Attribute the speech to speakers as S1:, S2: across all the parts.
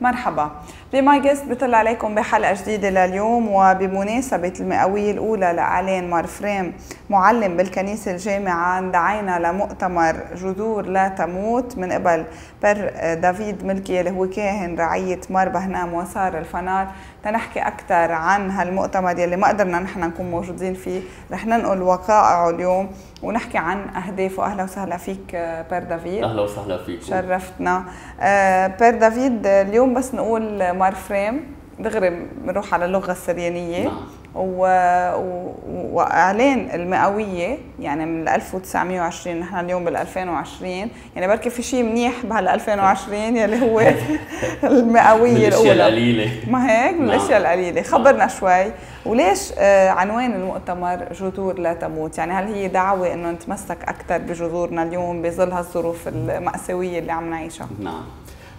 S1: مرحبا. Be My Guest بطل عليكم بحلقة جديدة لليوم وبمناسبة المئوية الأولى لإعلان مار فريم معلم بالكنيسة الجامعة اندعينا لمؤتمر جذور لا تموت من قبل. père دافيد ملكي اللي هو كاهن رعية مار بهنام وساره الفنار. تنحكي أكثر عن هالمؤتمر يلي ما قدرنا نحن نكون موجودين فيه. رح ننقل وقائعه اليوم ونحكي عن أهدافه. أهلا وسهلا فيك père دافيد.
S2: أهلا وسهلا فيك.
S1: شرفتنا. père دافيد اليوم بس نقول مار فريم دغري بنروح على اللغة السريانية.
S2: نعم.
S1: و... و... وإعلان المئوية يعني من 1920 نحن اليوم بال 2020 يعني بركي في شيء منيح بهال 2020 يلي هو المئوية
S2: من الأشياء
S1: الأولى.
S2: القليلة.
S1: ما هيك؟ من
S2: نعم.
S1: الأشياء القليلة. خبرنا شوي. وليش آه، عنوان المؤتمر جذور لا تموت يعني هل هي دعوة إنه نتمسك أكثر بجذورنا اليوم بظل هالظروف المأساوية اللي عم نعيشها؟
S2: نعم.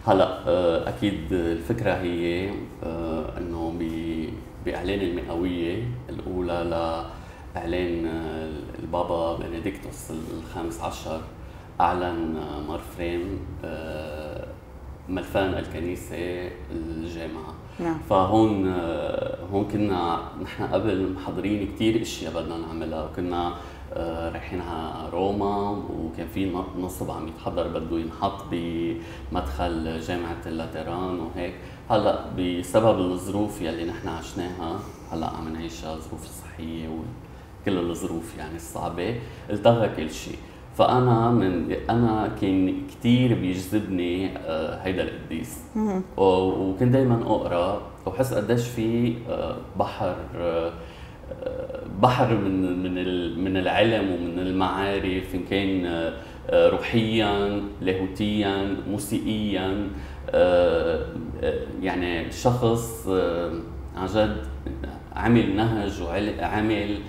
S2: هلا آه، أكيد الفكرة هي آه، إنه بإعلان المئوية الأولى لإعلان آه، البابا بنديكتوس الخامس عشر أعلن مارفريم آه، ملفان الكنيسة الجامعة.
S1: نعم.
S2: فهون هون كنا نحن قبل محضرين كثير إشياء بدنا نعملها كنا آه، رايحين على روما وكان في نصب عم يتحضر بده ينحط بمدخل جامعة اللاتران وهيك. هلأ بسبب الظروف يلي نحن عشناها هلأ عم نعيشها الظروف الصحيه وكل الظروف يعني الصعبة التغى كل شيء. فأنا من أنا كان كثير بيجذبني آه، هيدا القديس. وكنت دائما أقرأ وحس قديش في آه، بحر بحر من من من العلم ومن المعارف إن كان آه، آه، روحيا لاهوتيا موسيقيا آه، يعني شخص عن جد عمل نهج وعمل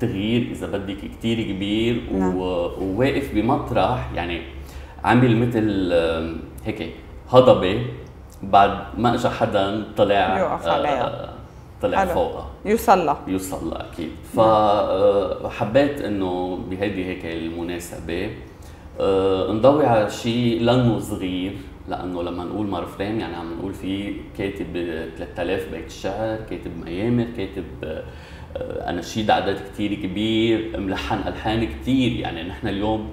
S2: تغيير إذا بدك كثير كبير
S1: نعم.
S2: وواقف بمطرح يعني عامل مثل هيك هضبة بعد ما اجى حدا طلع
S1: يوقف عليها.
S2: طلع. فوقها.
S1: يصلى.
S2: لها أكيد. فحبيت إنه بهيدي هيك المناسبة آه، نضوي على شيء لأنه صغير لأنه لما نقول مارفريم يعني عم نقول في كاتب 3000 بيت شعر كاتب ميامر كاتب آه، اناشيد عدد كتير كبير ملحن ألحان كتير. يعني نحن اليوم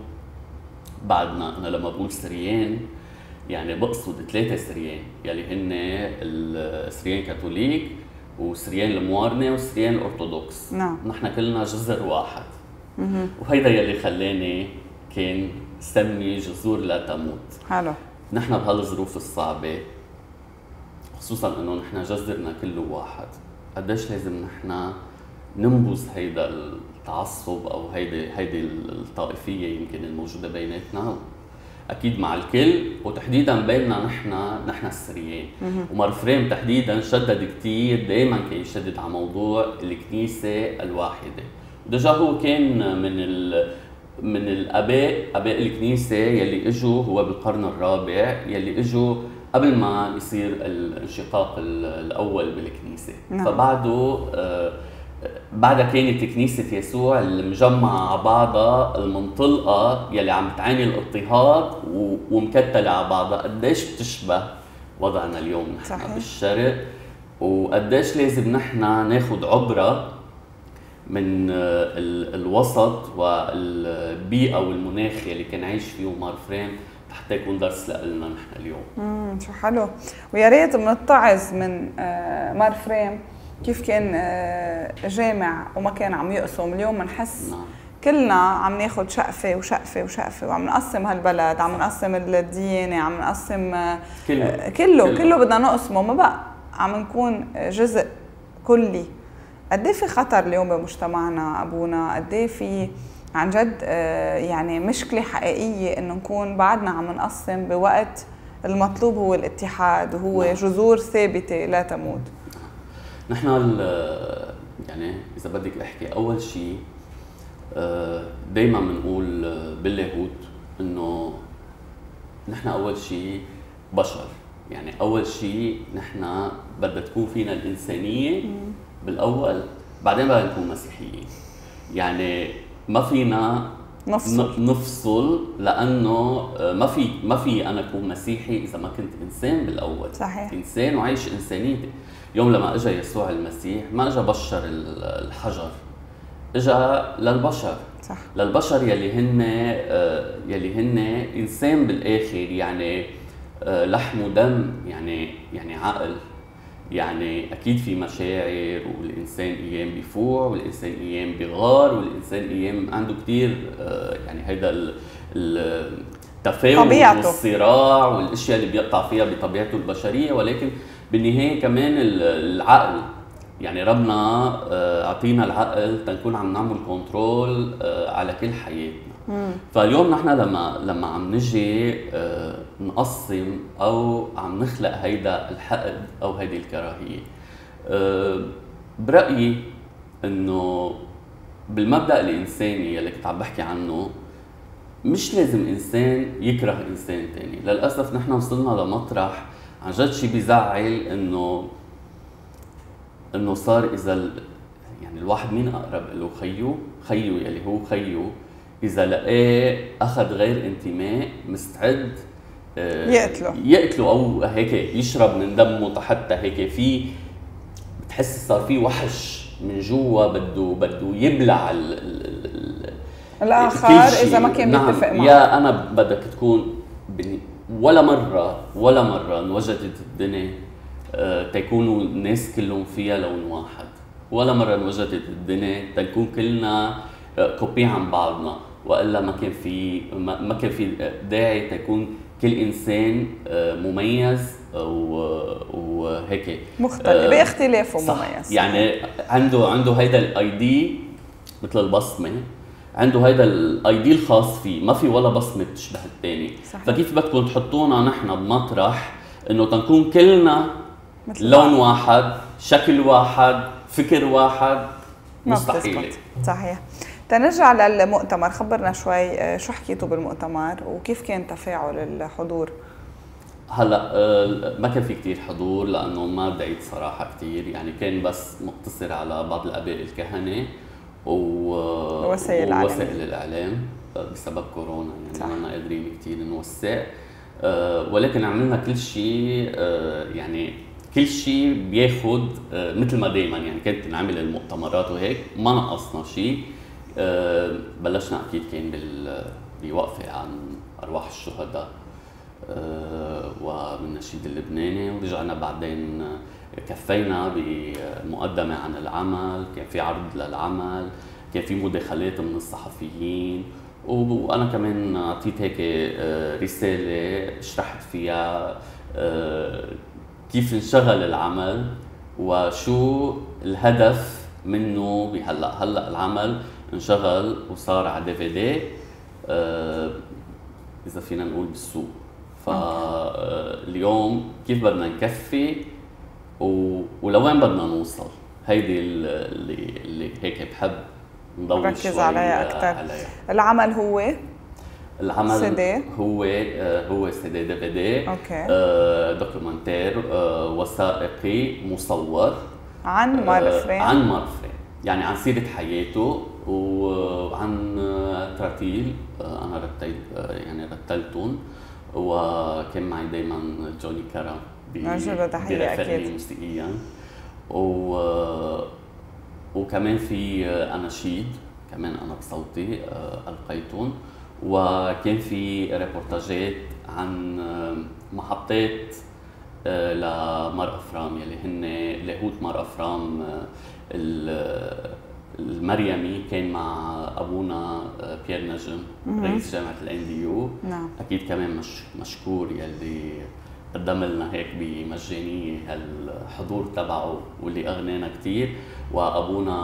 S2: بعدنا أنا لما بقول سريان يعني بقصد ثلاثة سريان. يلي هن السريان كاثوليك وسريان الموارنة وسريان الأرثوذكس.
S1: نعم.
S2: نحن كلنا جزر واحد. وهيدا يلي خلاني كان سمي جذور لا تموت.
S1: حلو.
S2: نحن بهالظروف الصعبة خصوصا إنه نحن جذرنا كله واحد. قديش لازم نحن ننبذ هيدا التعصب أو هيدي هيدي الطائفية يمكن الموجودة بيناتنا؟ أكيد مع الكل وتحديدا بيننا نحن نحن السريان ومارفريم تحديدا شدد كثير دائما كان يشدد على موضوع الكنيسة الواحدة. ودجا هو كان من ال من الأباء أباء الكنيسة يلي إجوا هو بالقرن الرابع يلي إجوا قبل ما يصير الانشقاق ال- الأول بالكنيسة.
S1: نعم.
S2: فبعده آه، بعدها كانت كنيسة يسوع المجمعة على بعضها المنطلقة يلي عم تعاني الاضطهاد ومكتلة على بعضها. قديش بتشبه وضعنا اليوم نحن
S1: صحيح.
S2: بالشرق؟ وقديش لازم نحن ناخد عبرة من آه، ال- الوسط والبيئة والمناخ يلي كان عايش فيه مار فريم حتى يكون درس لنا نحن اليوم.
S1: امم شو حلو. ويا ريت بنتعظ من آه، مار فريم كيف كان آه، جامع وما كان عم يقسم. اليوم بنحس
S2: نعم.
S1: كلنا عم ناخد شقفة وشقفة وشقفة وعم نقسم هالبلد عم نقسم الديانة عم نقسم آه،
S2: كله.
S1: كله
S2: كله.
S1: كله بدنا نقسمه. ما بقى عم نكون جزء كلي. قد إيه في خطر اليوم بمجتمعنا أبونا؟ قد إيه في عن جد آه، يعني مشكلة حقيقية إنه نكون بعدنا عم نقسم بوقت المطلوب هو الاتحاد وهو
S2: نعم.
S1: جذور ثابتة لا تموت.
S2: نحن ال- يعني إذا بدك أحكي أول شيء دائما بنقول آه، باللاهوت إنه نحن أول شيء بشر. يعني أول شيء نحن بدها تكون فينا الإنسانية بالأول بعدين بدنا نكون مسيحيين. يعني ما فينا
S1: نفصل.
S2: نفصل لأنه آه، ما في ما في أنا أكون مسيحي إذا ما كنت إنسان بالأول.
S1: صحيح.
S2: إنسان وعايش انسانيتي يوم لما اجى يسوع المسيح ما اجى بشر الحجر اجى للبشر.
S1: صح.
S2: للبشر يلي هن آه، يلي هن إنسان بالآخر يعني آه، لحم ودم يعني يعني عقل يعني أكيد في مشاعر والإنسان أيام بيفوع والإنسان أيام بيغار والإنسان أيام عنده كثير آه، يعني هيدا التفاوت والصراع والأشياء اللي بيقطع فيها بطبيعته البشرية. ولكن بالنهاية كمان العقل يعني ربنا آه، أعطينا العقل تنكون عم نعمل كنترول آه، على كل حياتنا. فاليوم نحن لما لما عم نجي آه، نقسم أو عم نخلق هيدا الحقد أو هيدي الكراهية. برأيي إنه بالمبدأ الإنساني يلي كنت عم بحكي عنه مش لازم إنسان يكره إنسان ثاني للأسف نحن وصلنا لمطرح عن جد شيء بيزعل إنه إنه صار إذا يعني الواحد مين أقرب له خيو؟ خيو يلي هو خيو. إذا لقاه أخذ غير انتماء مستعد
S1: آه، يقتله.
S2: يقتله أو هيك يشرب من دمه حتى هيك في بتحس صار في وحش من جوا بده بده يبلع ال ال
S1: الآخر إذا ما كان نعم. معه.
S2: يا أنا بدك تكون ولا مره ولا مرة انوجدت الدنيا آه، تيكونوا الناس كلهم فيها لون واحد. ولا مرة انوجدت الدنيا تنكون كلنا كوبي آه، عن بعضنا. وإلا ما كان في ما كان في داعي تكون كل إنسان آه، مميز وهيك.
S1: مختلف باختلافه مميز.
S2: يعني عنده عنده هيدا ال ID مثل البصمة عنده هيدا ال ID الخاص فيه. ما في ولا بصمة بتشبه الثاني فكيف بدكم تحطونا نحن بمطرح إنه تنكون كلنا مثل لون واحد شكل واحد فكر واحد؟ مستحيل
S1: صحيح. تنرجع للمؤتمر خبرنا شوي آه، شو حكيتوا بالمؤتمر وكيف كان تفاعل الحضور؟
S2: هلأ آه، ما كان في كثير حضور لأنه ما بعيد صراحة كثير يعني كان بس مقتصر على بعض الأباء الكهنة
S1: ووسائل
S2: الإعلام. الإعلام آه، بسبب كورونا يعني ما قادرين كثير نوسع. ولكن عملنا كل شيء يعني كل شيء بياخذ آه، مثل ما دائما يعني كانت نعمل المؤتمرات وهيك ما نقصنا شيء. آه، بلشنا أكيد كان بوقفة عن أرواح الشهداء آه، وبالنشيد اللبناني ورجعنا بعدين كفينا بمقدمة عن العمل كان في عرض للعمل كان في مداخلات من الصحفيين وأنا كمان أعطيت هيك رسالة شرحت فيها كيف انشغل العمل وشو الهدف منه بهلأ. هلأ العمل انشغل وصار على DVD إذا فينا نقول بالسوق. فاليوم آه، كيف بدنا نكفي ولوين بدنا نوصل؟ هيدي اللي اللي هيك بحب نضوي
S1: ركز عليها أكثر العمل هو؟
S2: العمل سيدي. هو آه، هو c'est DVD
S1: okay.
S2: documentaire آه، وثائقي مصور
S1: عن مارفرين
S2: عن مارفرين يعني عن سيرة حياته وعن تراتيل آه، أنا رتلت يعني رتلتهم وكان معي دائما جوني كارا
S1: أكيد.
S2: موسيقيا. و وكمان في اناشيد كمان أنا بصوتي ألقيتهم. وكان في ريبورتاجات عن محطات آه، لمار أفرام يلي هن لاهوت مار أفرام آه، المريمي كان مع أبونا آه، بيير نجم رئيس جامعة الان دي يو
S1: نعم.
S2: أكيد كمان مش مشكور يلي قدم لنا هيك بمجانية هالحضور تبعه واللي أغنانا كثير وأبونا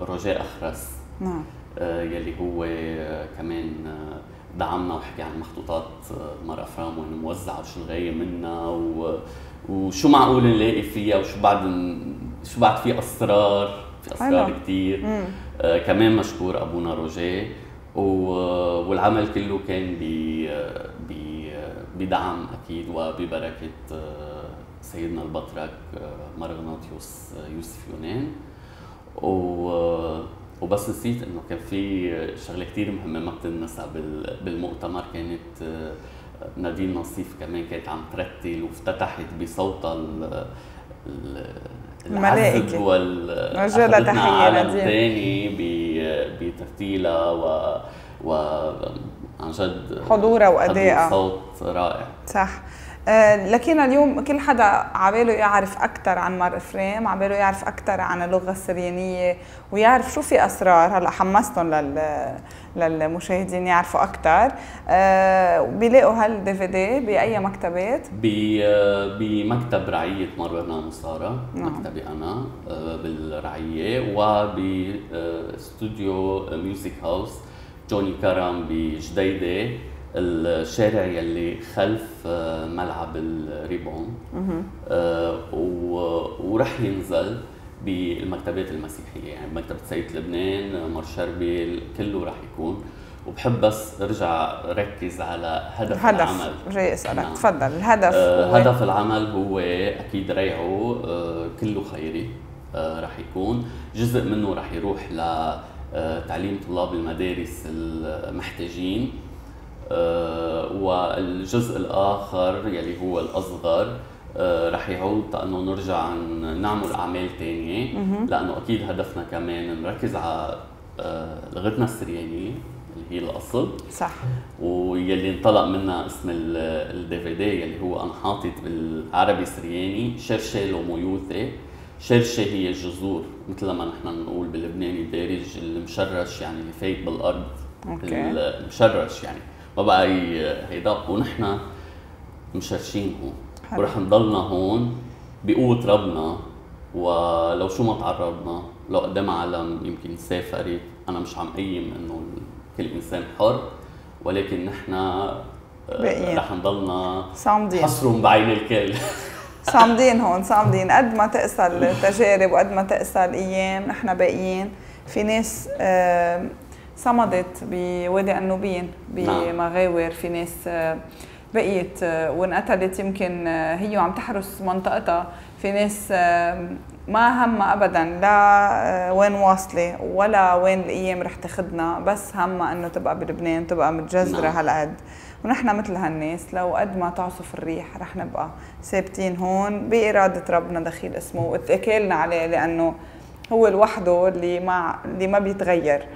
S2: رجاء أخرس.
S1: نعم.
S2: آه، يلي هو آه، كمان آه، دعمنا وحكي عن مخطوطات مار أفرام وين موزعه وشو الغايه منها و... وشو معقول نلاقي فيها وشو بعد شو بعد في أسرار. اسرار كثير آه كمان مشكور أبونا روجيه و... والعمل كله كان ب ب بدعم أكيد وببركة سيدنا البطرك مرغناطيوس يوسف يونان. و وبس نسيت إنه كان في شغلة كثير مهمة ما بتنسى بالمؤتمر كانت آه، نادين نصيف كمان كانت عم ترتل وافتتحت بصوتها
S1: الملائكة
S2: وال تحية عالم ثاني بترتيلها و و عن جد
S1: حضورها وادائها
S2: صوت رائع.
S1: صح. آه، لكن اليوم كل حدا عباله يعرف أكثر عن مار إفريم عباله يعرف أكثر عن اللغة السريانية ويعرف شو في أسرار هلا حمستهم لل للمشاهدين يعرفوا أكثر أه بيلاقوا هال DVD بأي مكتبات
S2: بمكتب رعية مار بهنام وساره نعم. مكتبي أنا آه، بالرعية وباستوديو Music House جوني كرم بجديدة الشارع يلي خلف آه، ملعب الريبون. آه ورح ينزل. بالمكتبات المسيحية يعني مكتبة سيد لبنان مار شربي كله رح يكون. وبحب بس ارجع ركز على هدف, هدف العمل.
S1: جاي اسالك نعم. تفضل. الهدف
S2: آه هو هدف العمل هو أكيد ريعه آه كله خيري آه رح يكون. جزء منه رح يروح لتعليم آه، طلاب المدارس المحتاجين آه، والجزء الآخر يلي هو الأصغر آه، رح يعود انه نرجع نعمل أعمال ثانية لأنه أكيد هدفنا كمان نركز على آه، لغتنا السريانية اللي هي الأصل.
S1: صح.
S2: ويلي انطلق منها اسم ال DVD يلي هو أنا حاطط بالعربي سرياني شرشة لومويوثي شرشة هي الجذور مثل ما نحن نقول باللبناني دارج المشرش يعني اللي فايت بالأرض.
S1: أوكي.
S2: المشرش يعني. ما بقى هيدا. ونحن مشرشين هون. ورح نضلنا هون بقوة ربنا ولو شو ما تعرضنا لو قدام عالم يمكن سافرت أنا مش عم قيم إنه كل إنسان حر ولكن نحن آه، رح نضلنا
S1: صامدين.
S2: حصرهم بعين الكل.
S1: صامدين هون صامدين. قد ما تقسى التجارب وقد ما تقسى الأيام نحن باقيين. في ناس صمدت بوادي النوبين بمغاور نعم. في ناس بقيت آه، وانقتلت يمكن آه، هي وعم تحرس منطقتها في ناس ما همها ابدا لا وين واصلة ولا وين الأيام رح تاخذنا بس همها إنه تبقى بلبنان تبقى متجذرة نعم. هالقد ونحن مثل هالناس لو قد ما تعصف الريح رح نبقى ثابتين هون بإرادة ربنا دخيل اسمه واتكالنا عليه لأنه هو لوحده اللي ما اللي ما بيتغير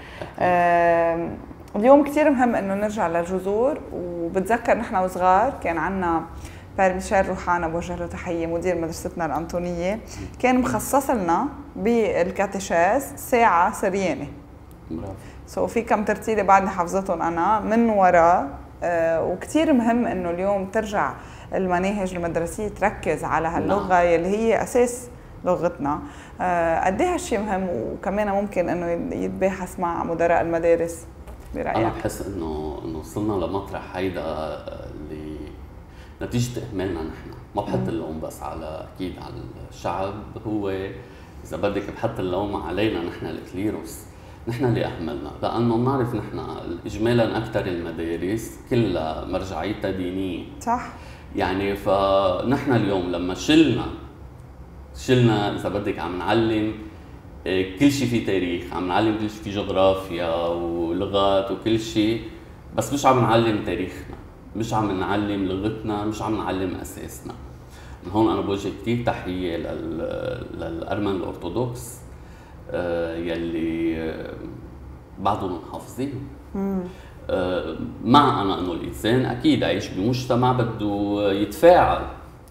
S1: اليوم كثير مهم إنه نرجع للجذور وبتذكر نحن وصغار كان عندنا père ميشيل روحانا بوجه له تحية مدير مدرستنا الأنطونية. كان مخصص لنا بال catéchèse ساعة سريانية. so في كم ترتيله بعدني حافظتهم أنا من وراء آه وكثير مهم إنه اليوم ترجع المناهج المدرسية تركز على هاللغة نعم. يلي هي أساس لغتنا. آه، قد إيه هالشيء مهم؟ وكمان ممكن إنه يتباحث مع مدراء المدارس.
S2: برايك؟ أنا بحس إنه إنه وصلنا لمطرح هيدا اللي نتيجة إهمالنا نحن. ما بحط اللوم بس على أكيد على الشعب هو إذا بدك بحط اللوم علينا نحن الكليروس. نحن اللي أهملنا. لأنه بنعرف نحن اجمالا أكثر المدارس كلها مرجعيتها دينية.
S1: صح.
S2: يعني فنحن اليوم لما شلنا شلنا إذا بدك عم نعلم آه، كل شيء في تاريخ عم نعلم كل شيء في جغرافيا ولغات وكل شيء بس مش عم نعلم تاريخنا مش عم نعلم لغتنا مش عم نعلم أساسنا. من هون أنا بوجه كثير تحية للأرمن الأرثوذكس آه، يلي آه، بعضهم محافظين. مع أنا إنه الإنسان أكيد عايش بمجتمع بده يتفاعل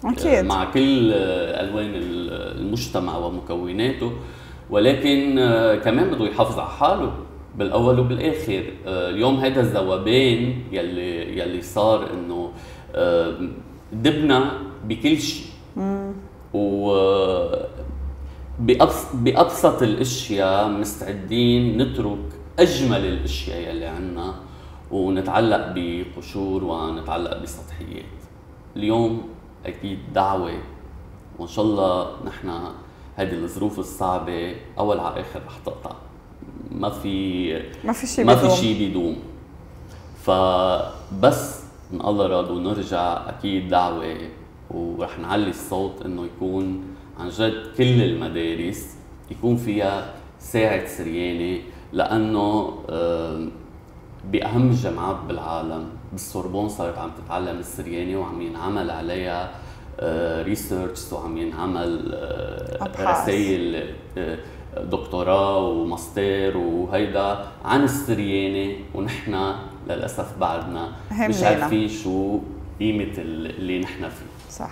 S1: أكيد.
S2: مع كل ألوان المجتمع ومكوناته. ولكن آه، كمان بده يحافظ على حاله بالأول وبالآخر. آه، اليوم هذا الذوبان يلي يلي صار إنه آه، دبنا بكل شيء. و بأبسط الأشياء مستعدين نترك أجمل الأشياء يلي عنا ونتعلق بقشور ونتعلق بسطحيات. اليوم أكيد دعوة. وإن شاء الله نحن هذه الظروف الصعبة أول على اخر رح تقطع. ما في
S1: ما في شيء
S2: ما في شيء بيدوم فبس ان الله راد ونرجع أكيد دعوة ورح نعلي الصوت إنه يكون عن جد كل المدارس يكون فيها ساعة سريانة لأنه بأهم الجامعات بالعالم بالسوربون صارت عم تتعلم السرياني وعم ينعمل عليها ريسيرش وعم ينعمل رسائل دكتوراه وماستر وهيدا عن السرياني ونحن للأسف بعدنا مش عارفين شو قيمة اللي نحن فيه.
S1: صح.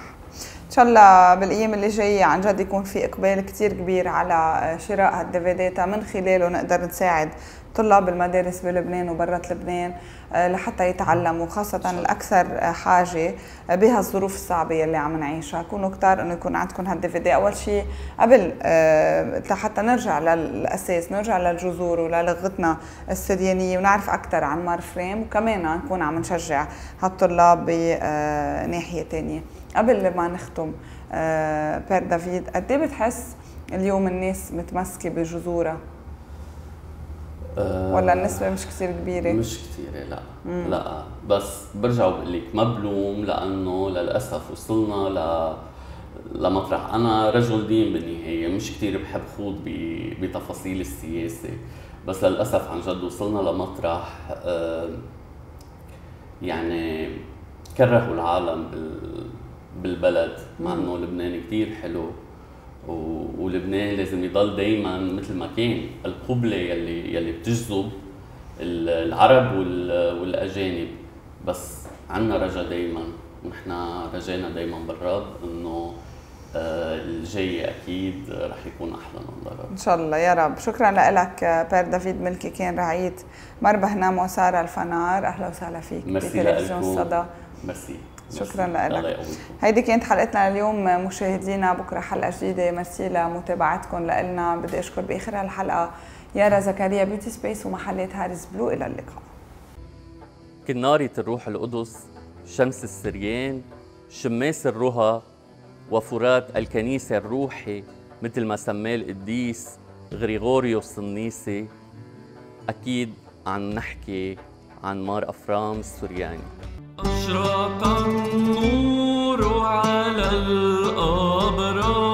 S1: إن شاء الله بالأيام اللي جاية عن جد يكون في إقبال كثير كبير على شراء هال DVD تا من خلاله نقدر نساعد طلاب المدارس بلبنان وبرات لبنان آه، لحتى يتعلموا خاصة الأكثر حاجة بهالظروف الصعبة اللي عم نعيشها. كونوا كتار إنه يكون عندكم هال DVD أول شيء قبل آه، لحتى نرجع للأساس نرجع للجذور وللغتنا السريانية ونعرف أكثر عن مار فريم وكمان نكون عم نشجع هالطلاب بناحية تانية. قبل ما نختم آه، بير دافيد قد إيه بتحس اليوم الناس متمسكة بجذورها؟ ولا النسبة مش كثير كبيرة؟
S2: مش كثيرة لا. مم. لا. بس برجع بقول لك ما بلوم لأنه للأسف وصلنا ل لمطرح. أنا رجل دين بالنهاية مش كثير بحب خوض بتفاصيل السياسة. بس للأسف عن جد وصلنا لمطرح يعني كرهوا العالم بالبلد. مع إنه لبنان كثير حلو. ولبنان لازم يضل دائما مثل ما كان. القبلة يلي يلي بتجذب العرب والأجانب. بس عنا رجا دائما ونحن رجانا دائما بالرب إنه آه، الجاي أكيد رح يكون أحلى من الرب
S1: إن شاء الله. يا رب. شكرا لك père دافيد ملكي كاهن رعية مار بهنام وساره الفنار. أهلا وسهلا فيك
S2: بتلفزيون الصدى ميرسي
S1: شكرا لك. هيدي كانت حلقتنا اليوم مشاهدينا بكرة حلقة جديدة. ميرسي لمتابعتكم لنا بدي أشكر بآخر هالحلقة يارا زكريا Beauty Space ومحلات هاريس بلو. إلى اللقاء.
S2: كنارة الروح القدس شمس السريان شماس الرها وفرات الكنيسة الروحي مثل ما سماه القديس غريغوريوس النيسي أكيد عم نحكي عن مار أفرام السورياني أشرق النور على الأبرار.